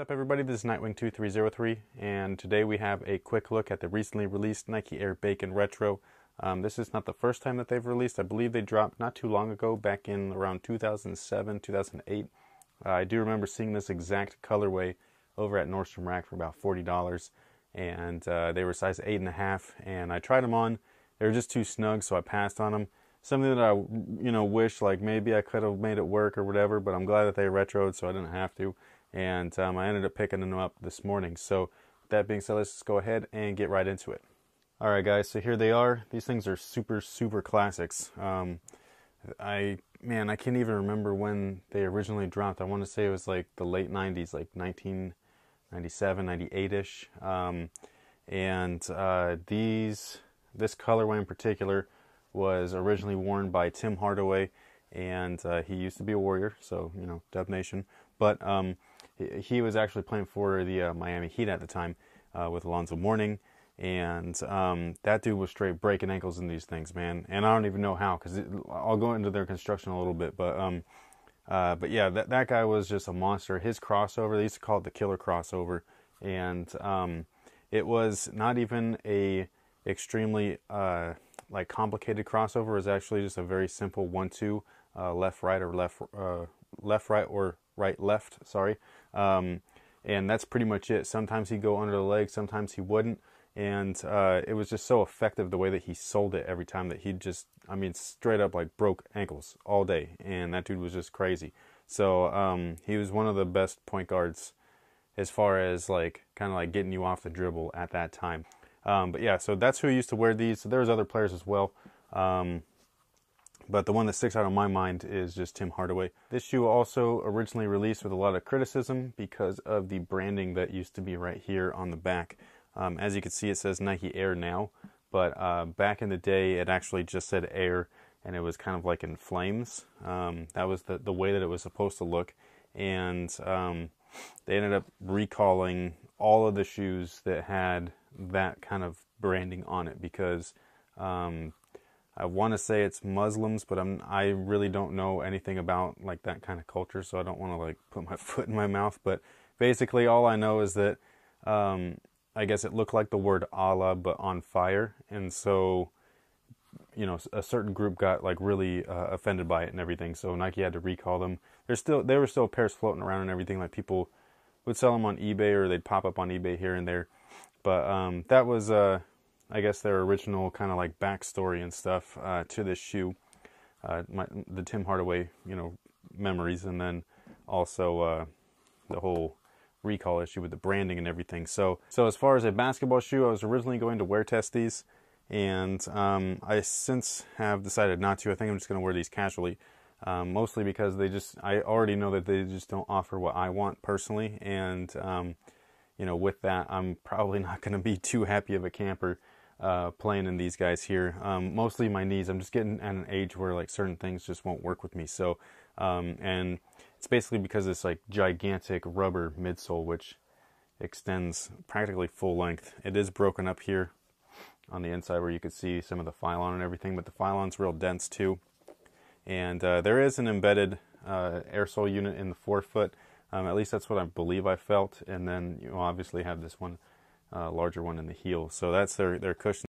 up everybody, this is Nightwing2303 and today we have a quick look at the recently released Nike Air Bakin' Retro. Um, this is not the first time that they've released, I believe they dropped not too long ago, back in around 2007, 2008. Uh, I do remember seeing this exact colorway over at Nordstrom Rack for about $40 and uh, they were size 8.5 and I tried them on, they were just too snug so I passed on them. Something that I, you know, wish like maybe I could have made it work or whatever, but I'm glad that they retroed so I didn't have to and um, I ended up picking them up this morning. So that being said, let's just go ahead and get right into it. All right, guys. So here they are. These things are super, super classics. Um, I man, I can't even remember when they originally dropped. I want to say it was like the late '90s, like 1997, 98 ish. Um, and uh, these, this colorway in particular, was originally worn by Tim Hardaway, and uh, he used to be a Warrior, so you know, Dub Nation. But um, he was actually playing for the uh, Miami Heat at the time uh, with Alonzo Mourning, and um, that dude was straight breaking ankles in these things, man. And I don't even know how, because I'll go into their construction a little bit, but um, uh, but yeah, that that guy was just a monster. His crossover, they used to call it the killer crossover, and um, it was not even a extremely uh, like complicated crossover. It was actually just a very simple one-two, uh, left right or left uh, left right or right left. Sorry. Um, and that's pretty much it. Sometimes he'd go under the leg, sometimes he wouldn't. And uh, it was just so effective the way that he sold it every time that he just, I mean, straight up like broke ankles all day. And that dude was just crazy. So um, he was one of the best point guards as far as like kind of like getting you off the dribble at that time. Um, but yeah, so that's who used to wear these. So there's other players as well. Um, but the one that sticks out in my mind is just Tim Hardaway. This shoe also originally released with a lot of criticism because of the branding that used to be right here on the back. Um, as you can see, it says Nike Air now, but uh, back in the day, it actually just said Air, and it was kind of like in flames. Um, that was the, the way that it was supposed to look, and um, they ended up recalling all of the shoes that had that kind of branding on it because um, I want to say it's Muslims, but I'm I really don't know anything about like that kind of culture, so I don't want to like put my foot in my mouth. But basically, all I know is that um, I guess it looked like the word Allah, but on fire, and so you know a certain group got like really uh, offended by it and everything. So Nike had to recall them. There's still there were still pairs floating around and everything. Like people would sell them on eBay or they'd pop up on eBay here and there. But um, that was uh, I guess their original kind of like backstory and stuff uh, to this shoe, uh, my, the Tim Hardaway, you know, memories, and then also uh, the whole recall issue with the branding and everything. So, so as far as a basketball shoe, I was originally going to wear test these, and um, I since have decided not to. I think I'm just going to wear these casually, um, mostly because they just I already know that they just don't offer what I want personally, and um, you know, with that, I'm probably not going to be too happy of a camper uh, playing in these guys here. Um, mostly my knees. I'm just getting at an age where like certain things just won't work with me. So, um, and it's basically because it's like gigantic rubber midsole, which extends practically full length. It is broken up here on the inside where you could see some of the Phylon and everything, but the Phylon's real dense too. And uh, there is an embedded uh, air sole unit in the forefoot. Um, at least that's what I believe I felt. And then you obviously have this one uh, larger one in the heel. So that's their, their cushion.